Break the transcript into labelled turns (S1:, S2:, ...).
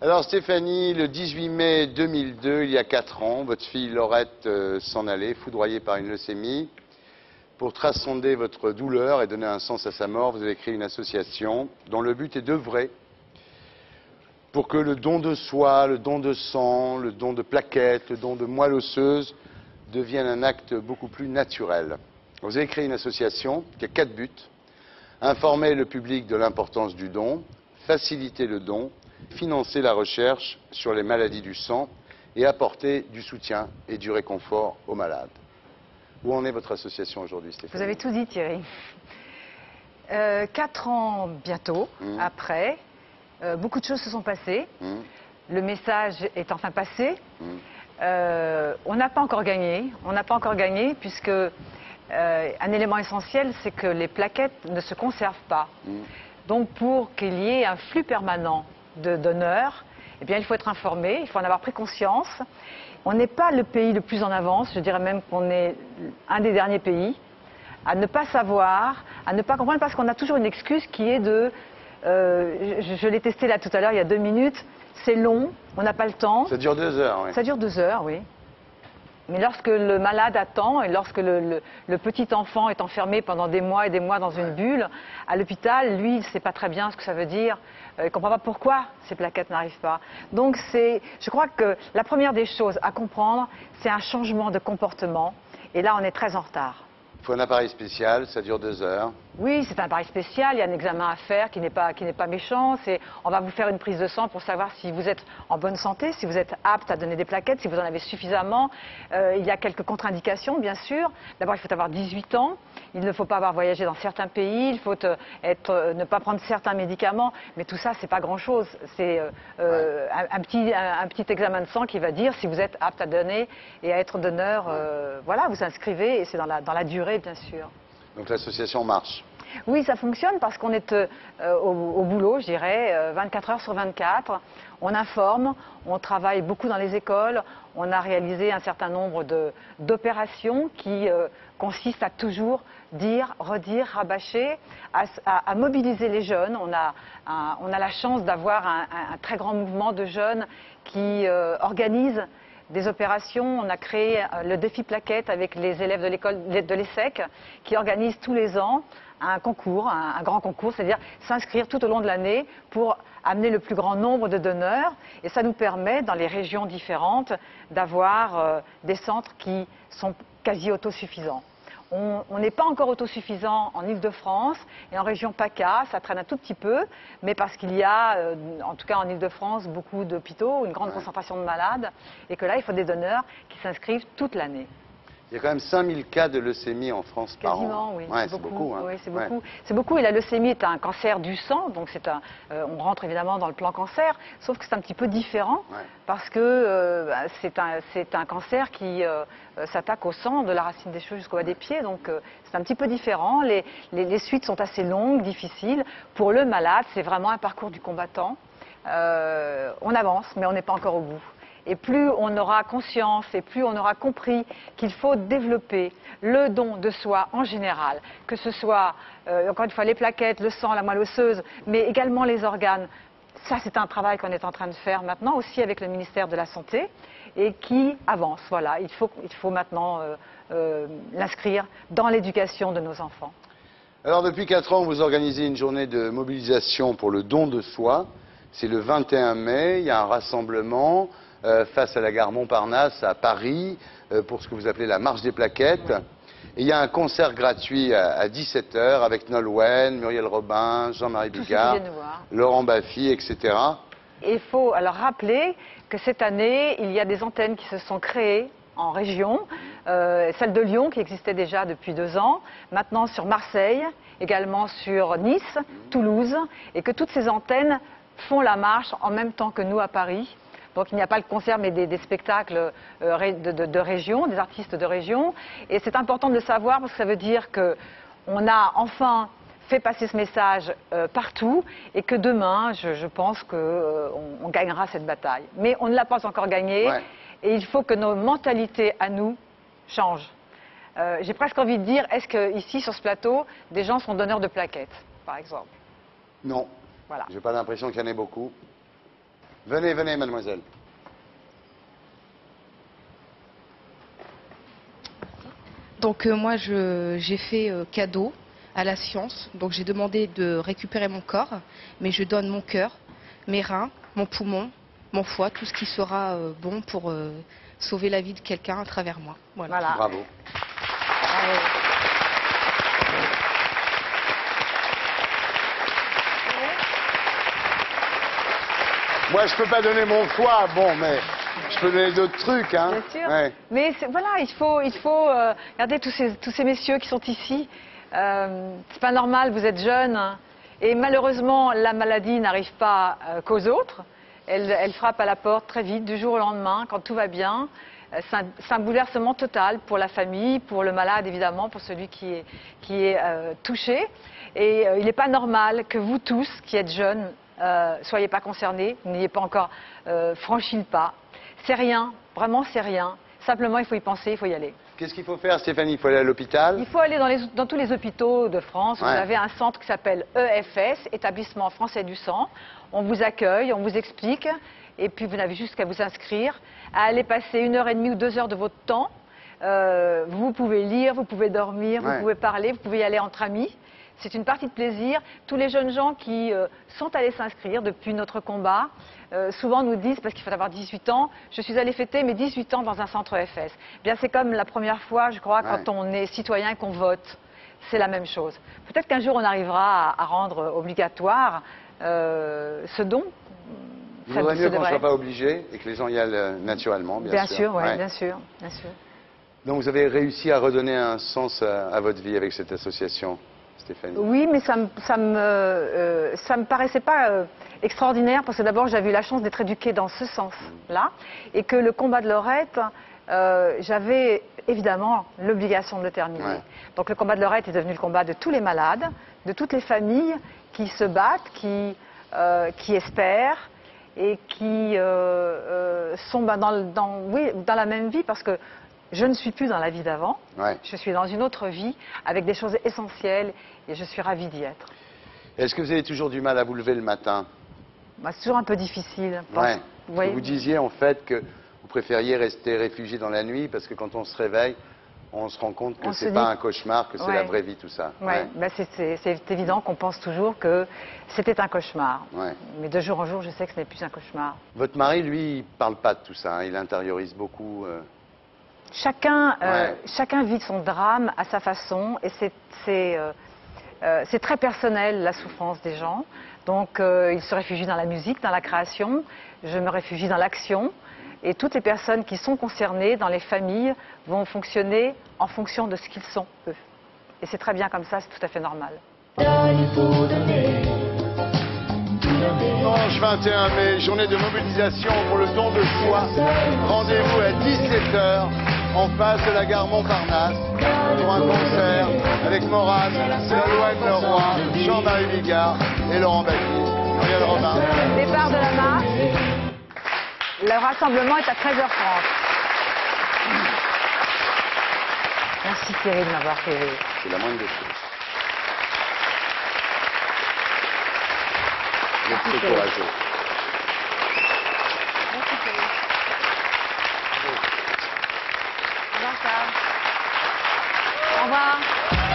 S1: Alors Stéphanie, le 18 mai 2002, il y a 4 ans, votre fille Laurette euh, s'en allait, foudroyée par une leucémie. Pour transcender votre douleur et donner un sens à sa mort, vous avez créé une association dont le but est d'œuvrer pour que le don de soi, le don de sang, le don de plaquettes, le don de moelle osseuse devienne un acte beaucoup plus naturel. Vous avez créé une association qui a quatre buts. Informer le public de l'importance du don, faciliter le don, financer la recherche sur les maladies du sang et apporter du soutien et du réconfort aux malades. Où en est votre association aujourd'hui, Stéphanie
S2: Vous avez tout dit, Thierry. Euh, quatre ans bientôt,
S1: Mmh.
S2: après, euh, beaucoup de choses se sont passées.
S1: Hum,
S2: Le message est enfin passé.
S1: hum.
S2: Euh, on n'a pas encore gagné. On n'a pas encore gagné puisque un élément essentiel, c'est que les plaquettes ne se conservent pas. Donc, pour qu'il y ait un flux permanent de donneurs, eh bien, il faut être informé, il faut en avoir pris conscience. On n'est pas le pays le plus en avance, je dirais même qu'on est un des derniers pays à ne pas savoir, à ne pas comprendre, parce qu'on a toujours une excuse qui est de, euh, je, je l'ai testé là tout à l'heure, il y a deux minutes, c'est long, on n'a pas le temps.
S1: Ça dure deux heures, oui.
S2: Ça dure deux heures, oui. Mais lorsque le malade attend et lorsque le, le- le petit enfant est enfermé pendant des mois et des mois dans une bulle, à l'hôpital, lui, il ne sait pas très bien ce que ça veut dire. Euh, il ne comprend pas pourquoi ces plaquettes n'arrivent pas. Donc, c'est, je crois que la première des choses à comprendre, c'est un changement de comportement. Et là, on est très en retard.
S1: Il faut un appareil spécial, ça dure deux heures.
S2: Oui, c'est un pari spécial, il y a un examen à faire qui n'est pas, qui pas méchant. On va vous faire une prise de sang pour savoir si vous êtes en bonne santé, si vous êtes apte à donner des plaquettes, si vous en avez suffisamment. Euh, il y a quelques contre-indications, bien sûr. D'abord, il faut avoir 18 ans. Il ne faut pas avoir voyagé dans certains pays. Il faut euh, être, euh, ne pas prendre certains médicaments. Mais tout ça, c'est pas grand-chose. C'est euh, un, un petit, un, un petit examen de sang qui va dire si vous êtes apte à donner et à être donneur. euh, voilà, vous inscrivez et c'est dans la, dans la durée, bien sûr.
S1: Donc l'association marche.
S2: Oui, ça fonctionne parce qu'on est euh, au, au boulot, je dirais, euh, 24 heures sur 24. On informe, on travaille beaucoup dans les écoles. On a réalisé un certain nombre d'opérations qui euh, consistent à toujours dire, redire, rabâcher, à, s- à- à mobiliser les jeunes. On a, un- on a la chance d'avoir un, un- un très grand mouvement de jeunes qui euh, organisent des opérations. On a créé euh, le défi plaquette avec les élèves de l'école de l'ESSEC qui organisent tous les ans un concours, un, grand concours, c'est-à-dire s'inscrire tout au long de l'année pour amener le plus grand nombre de donneurs. Et ça nous permet, dans les régions différentes, d'avoir euh, des centres qui sont quasi autosuffisants. On n'est pas encore autosuffisant en Ile-de-France et en région PACA, ça traîne un tout petit peu, mais parce qu'il y a, euh, en tout cas en Ile-de-France, beaucoup d'hôpitaux, une grande concentration de malades, et que là, il faut des donneurs qui s'inscrivent toute l'année.
S1: Il y a quand même 5000 cas de leucémie en France par an.
S2: Quasiment, oui.
S1: Ouais,
S2: c'est
S1: c'est beaucoup. hein.
S2: Oui, c'est
S1: Ouais.
S2: beaucoup. Beaucoup. Et la leucémie est un cancer du sang, donc c'est un. euh, on rentre évidemment dans le plan cancer, sauf que c'est un petit peu différent
S1: Ouais.
S2: parce que euh, bah, c'est un, cancer qui euh, s'attaque au sang, de la racine des cheveux jusqu'au bas des pieds, donc c'est un petit peu différent. Les, les- les suites sont assez longues, difficiles. Pour le malade, c'est vraiment un parcours du combattant. Euh, on avance, mais on n'est pas encore au bout. Et plus on aura conscience et plus on aura compris qu'il faut développer le don de soi en général, que ce soit, euh, encore une fois, les plaquettes, le sang, la moelle osseuse, mais également les organes. Ça, c'est un travail qu'on est en train de faire maintenant aussi avec le ministère de la Santé et qui avance. Voilà, il faut, il faut maintenant euh, euh, l'inscrire dans l'éducation de nos enfants.
S1: Alors depuis 4 ans, vous organisez une journée de mobilisation pour le don de soi. C'est le 21 mai, il y a un rassemblement face à la gare Montparnasse à Paris euh, pour ce que vous appelez la marche des plaquettes. Et il y a un concert gratuit à, à 17h avec Nolwenn, Muriel Robin, Jean-Marie Bigard. Laurent Baffy, etc.
S2: Et il faut alors rappeler que cette année, il y a des antennes qui se sont créées en région, euh, celle de Lyon qui existait déjà depuis deux ans, maintenant sur Marseille, également sur Nice, Toulouse, et que toutes ces antennes font la marche en même temps que nous à Paris. Donc il n'y a pas le concert, mais des, des spectacles euh, de, de- de région, des artistes de région. Et c'est important de le savoir parce que ça veut dire que on a enfin fait passer ce message euh, partout et que demain, je, je pense qu'on on gagnera cette bataille. Mais on ne l'a pas encore gagnée
S1: Ouais.
S2: et il faut que nos mentalités à nous changent. Euh, J'ai presque envie de dire, est-ce qu'ici, sur ce plateau, des gens sont donneurs de plaquettes, par exemple?
S1: Non,
S2: Voilà.
S1: j'ai pas l'impression qu'il y en ait beaucoup. Venez, venez, mademoiselle.
S3: Donc euh, moi, je- j'ai fait euh, cadeau à la science. Donc j'ai demandé de récupérer mon corps, mais je donne mon cœur, mes reins, mon poumon, mon foie, tout ce qui sera euh, bon pour euh, sauver la vie de quelqu'un à travers moi. Voilà.
S2: Voilà.
S1: Bravo.
S2: Allez.
S1: Moi, je peux pas donner mon foie, bon, mais je peux donner d'autres trucs, hein.
S2: Bien sûr.
S1: Ouais.
S2: Mais voilà, il faut, il faut euh, regardez tous ces, tous ces messieurs qui sont ici. Euh, c'est pas normal, vous êtes jeunes. hein. Et malheureusement, la maladie n'arrive pas euh, qu'aux autres. Elle, elle frappe à la porte très vite, du jour au lendemain, quand tout va bien. Euh, C'est un, bouleversement total pour la famille, pour le malade évidemment, pour celui qui est, qui est touché. Et il n'est pas normal que vous tous, qui êtes jeunes, euh, soyez pas concernés, n'ayez pas encore euh, franchi le pas. C'est rien, vraiment c'est rien. Simplement, il faut y penser, il faut y aller.
S1: Qu'est-ce qu'il faut faire, Stéphanie? Il faut aller à l'hôpital?
S2: Il faut aller dans, les- dans tous les hôpitaux de France. Vous avez un centre qui s'appelle EFS, Établissement Français du Sang. On vous accueille, on vous explique, et puis vous n'avez juste qu'à vous inscrire, à aller passer une heure et demie ou deux heures de votre temps. Euh, vous pouvez lire, vous pouvez dormir,
S1: Ouais.
S2: vous pouvez parler, vous pouvez y aller entre amis. C'est une partie de plaisir. Tous les jeunes gens qui euh, sont allés s'inscrire depuis notre combat, euh, souvent nous disent, parce qu'il faut avoir 18 ans, je suis allé fêter mes 18 ans dans un centre EFS. Eh Bien, c'est comme la première fois, je crois, quand on est citoyen et qu'on vote. C'est la même chose. Peut-être qu'un jour on arrivera à, à rendre obligatoire euh, ce don.
S1: Il vaudrait mieux qu'on ne soit pas obligé et que les gens y aillent naturellement, bien,
S2: Bien sûr,
S1: Ouais.
S2: bien sûr, bien sûr.
S1: Donc vous avez réussi à redonner un sens à, à votre vie avec cette association, Stéphanie
S2: Oui, mais ça me, ça me, euh, ça me paraissait pas euh, extraordinaire parce que d'abord j'avais eu la chance d'être éduquée dans ce sens-là et que le combat de Lorette, euh, j'avais évidemment l'obligation de le terminer.
S1: Ouais.
S2: Donc le combat de Lorette est devenu le combat de tous les malades, de toutes les familles qui se battent, qui, euh, qui espèrent et qui euh, euh, sont ben, dans, dans- oui, dans la même vie parce que je ne suis plus dans la vie d'avant.
S1: Ouais.
S2: Je suis dans une autre vie avec des choses essentielles et je suis ravie d'y être.
S1: Est-ce que vous avez toujours du mal à vous lever le matin?
S2: Bah, c'est toujours un peu difficile. parce-
S1: Ouais.
S2: vous
S1: disiez en fait que vous préfériez rester réfugié dans la nuit parce que quand on se réveille, on se rend compte que c'est
S2: dit-
S1: pas un cauchemar, que c'est
S2: Ouais.
S1: la vraie vie tout ça.
S2: Bah, c'est- évident qu'on pense toujours que c'était un cauchemar. Mais de jour en jour, je sais que ce n'est plus un cauchemar.
S1: Votre mari, lui, il parle pas de tout ça, hein, il intériorise beaucoup. euh,
S2: Chacun, euh,
S1: Ouais.
S2: chacun vit son drame à sa façon et c'est euh, euh, très personnel la souffrance des gens. Donc ils se réfugient dans la musique, dans la création. Je me réfugie dans l'action. Et toutes les personnes qui sont concernées dans les familles vont fonctionner en fonction de ce qu'ils sont, eux. Et c'est très bien comme ça, c'est tout à fait normal.
S1: Dimanche 21 mai, journée de mobilisation pour le don de foie. Rendez-vous à 17h en face de la gare Montparnasse pour un concert avec Morane, Nolwenn Leroy, Jean-Marie Bigard et Laurent Baptiste. Muriel Robin.
S2: Départ de la marche. Le rassemblement est à 13h30. Merci Thierry de m'avoir fait.
S1: C'est la moindre des choses. Vous êtes très courageux. ça. Au revoir.